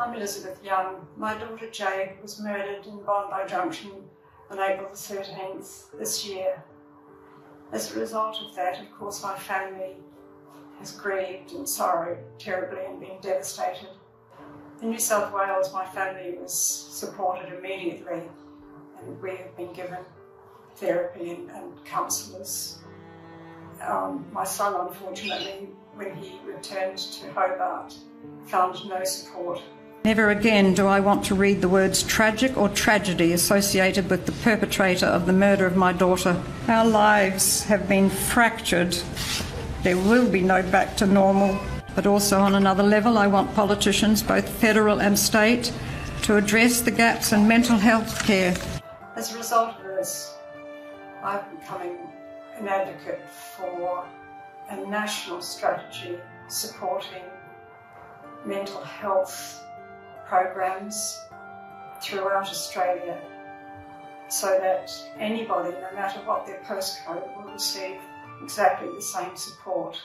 I'm Elizabeth Young. My daughter Jade was murdered in Bondi Junction on April the 13th this year. As a result of that, of course, my family has grieved and sorrowed terribly and been devastated. In New South Wales, my family was supported immediately and we have been given therapy and, and counsellors. Um, my son, unfortunately, when he returned to Hobart, found no support. Never again do I want to read the words tragic or tragedy associated with the perpetrator of the murder of my daughter. Our lives have been fractured. There will be no back to normal. But also, on another level, I want politicians, both federal and state, to address the gaps in mental health care. As a result of this, I'm becoming an advocate for a national strategy supporting mental health programs throughout Australia so that anybody, no matter what their postcode, will receive exactly the same support.